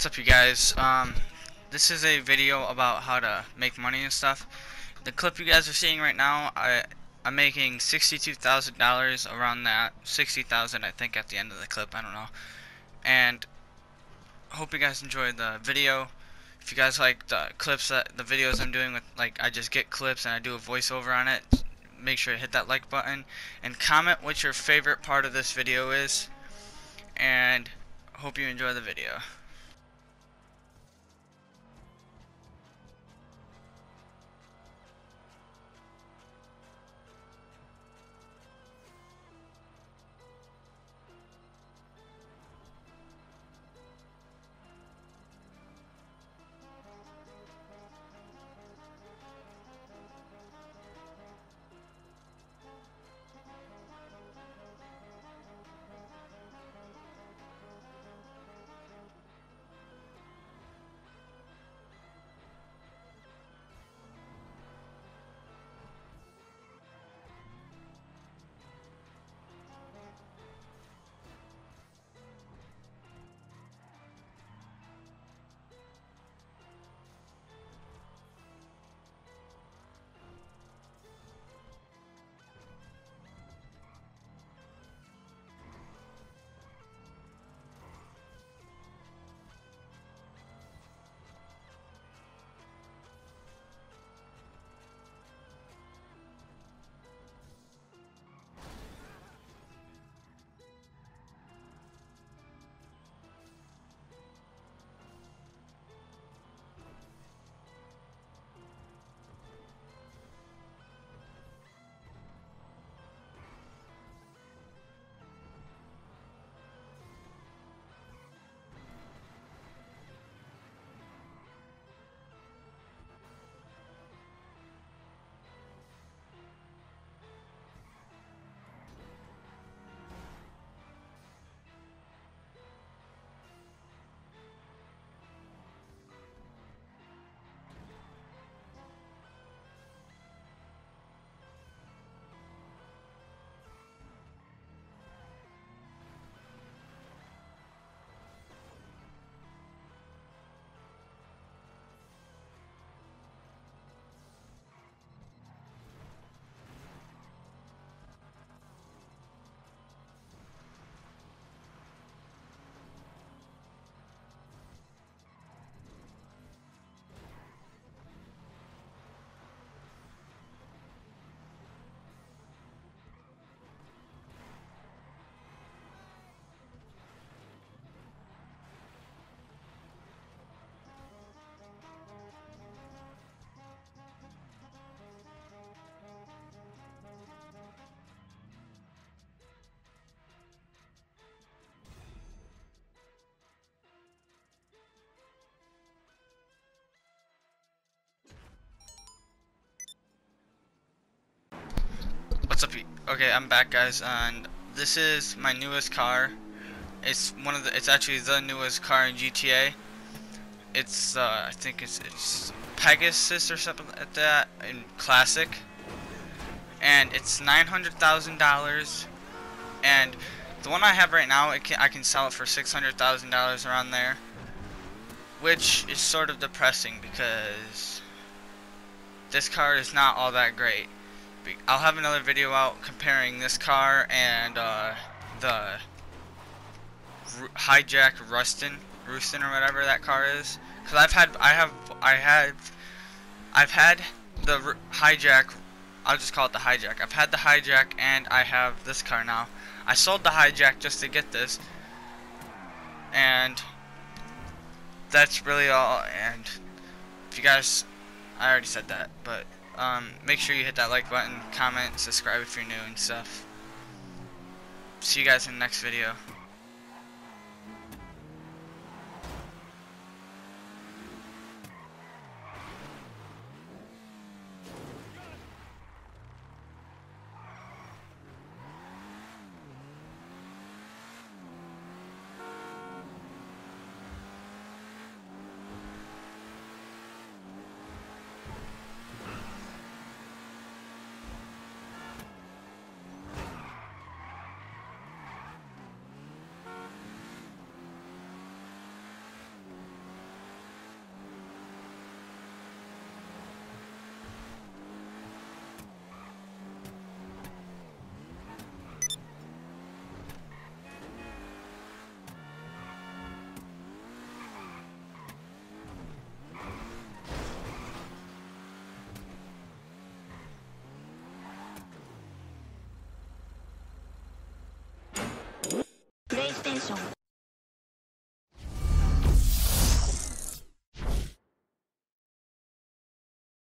what's up you guys? Um this is a video about how to make money and stuff. The clip you guys are seeing right now I I'm making $62,000 around that 60,000 I think at the end of the clip I don't know. And hope you guys enjoyed the video. If you guys like the clips that the videos I'm doing with like I just get clips and I do a voiceover on it make sure to hit that like button and comment what your favorite part of this video is. And hope you enjoy the video What's up? Okay, I'm back, guys, and this is my newest car. It's one of the. It's actually the newest car in GTA. It's uh, I think it's it's Pegasus or something like that in classic, and it's nine hundred thousand dollars. And the one I have right now, can, I can sell it for six hundred thousand dollars around there, which is sort of depressing because this car is not all that great. I'll have another video out comparing this car and uh, the Hijak Ruston, Ruston or whatever that car is. Cause I've had, I have, I had, I've had the Hijak. I'll just call it the Hijak. I've had the Hijak and I have this car now. I sold the Hijak just to get this, and that's really all. And if you guys, I already said that, but. Um, make sure you hit that like button, comment, subscribe if you're new and stuff. See you guys in the next video.